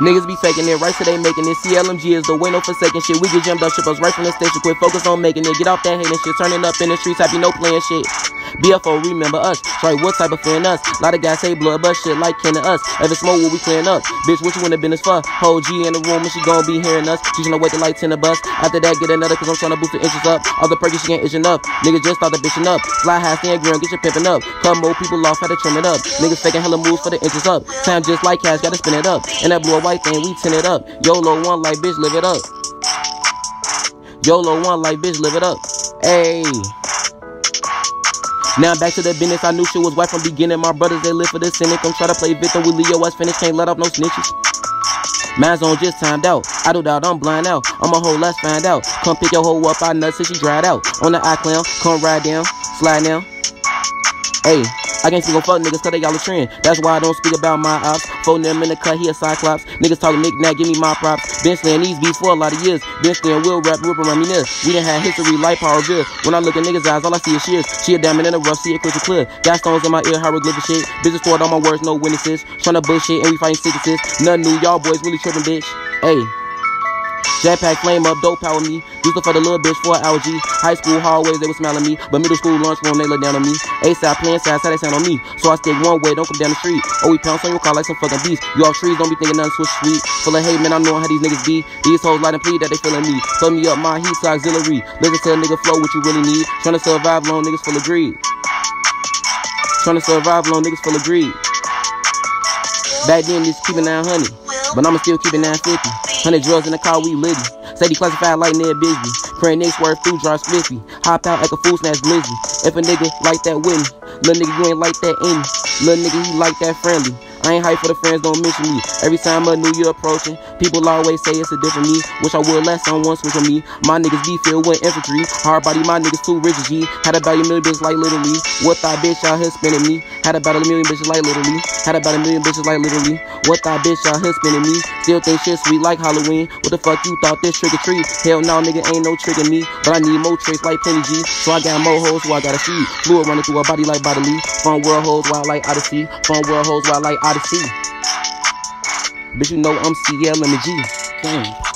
Niggas be faking it, right so they making it. CLMG is the way, no forsaken shit. We get jammed up, ship us right from the station. Quit focus on making it. Get off that hating shit. Turning up in the streets, happy no playing shit. BFO, remember us. Right, what type of fan us? A lot of guys say blood, but shit like to us. Ever smoke what we clean up? Bitch, what you in the business for? Whole G in the room and she gon' be hearing us. She's gonna wait the lights in the bus. After that, get another, cause I'm trying to boost the inches up. All the perky, she ain't itching up. Niggas just started bitching up. Fly high, stand ground, get your pimping up. Cut more people off, had to trim it up. Niggas faking hella moves for the inches up. Time just like cash, gotta spin it up. And that blue or white thing, we tin it up. YOLO one like bitch, live it up. YOLO one like bitch, live it up. Ayy. Now back to the business. I knew she was white from beginning. My brothers they live for the cynic. I'm try to play victim with Leo West finish. Can't let up no snitches. Man's on just timed out. I do doubt I'm blind out. I'm a whole let's find out. Come pick your hoe up. I nuts since she dried out. On the iClown, come ride down, slide down. Hey, I can't speak on fuck niggas cause they got a trend. That's why I don't speak about my ops. Phone them in the cut, he a cyclops. Niggas talking knick-knack, give me my props. Been slaying these beats for a lot of years. Been slaying will rap, rip around me this. We done had history, life, power, good. When I look at niggas' eyes, all I see is shears. She a diamond in the rough, see it crystal clear. Got stones in my ear, hieroglyphic shit. Business for all my words, no witnesses. Tryna bullshit and we fighting sicknesses. Nothing new, y'all boys really tripping, bitch. Hey. Jetpack flame up, dope power me. Used to for the little bitch for an. High school hallways, they was smiling me. But middle school lunchroom, they look down on me. ASAP playing sad, how they sound on me. So I stick one way, don't come down the street. Oh, we pounce on your car like some fucking beast. You off trees, don't be thinking nothing switch sweet. Full of hate, man, I know how these niggas be. These hoes light and plead that they feeling me. Fill me up, my heat's auxiliary. Listen to a nigga flow what you really need. Trying to survive long niggas full of greed. Trying to survive long niggas full of greed. Back then, just keeping 900. But I'ma still keep it 950. 100 drugs in the car, we litty. Say classified like Ned Busy. Praying next swerve through drive spliffy. Hop out like a fool snatch glizzy. If a nigga like that with me, little nigga, you ain't like that in me. Little nigga, he like that friendly. I ain't hype for the friends, don't mention me. Every time a new year approaching, people always say it's a different me. Wish I would let someone switch on me. My niggas be filled with infantry. Hard body, my niggas too rich G. Had about a million bitches like literally. What that bitch out here spinning me? Had about a million bitches like literally. Had about a million bitches like literally. What that bitch out here spinning me? Still think shit sweet like Halloween. What the fuck you thought this trick or treat? Hell no, nigga ain't no tricking me. But I need more tricks like Penny G. So I got more hoes who I gotta see. Fluid running through her body like bodily. Fun world hoes wild like Odyssey. Fun world hoes wild like Odyssey. Bitch, you know I'm CL and the G. Damn.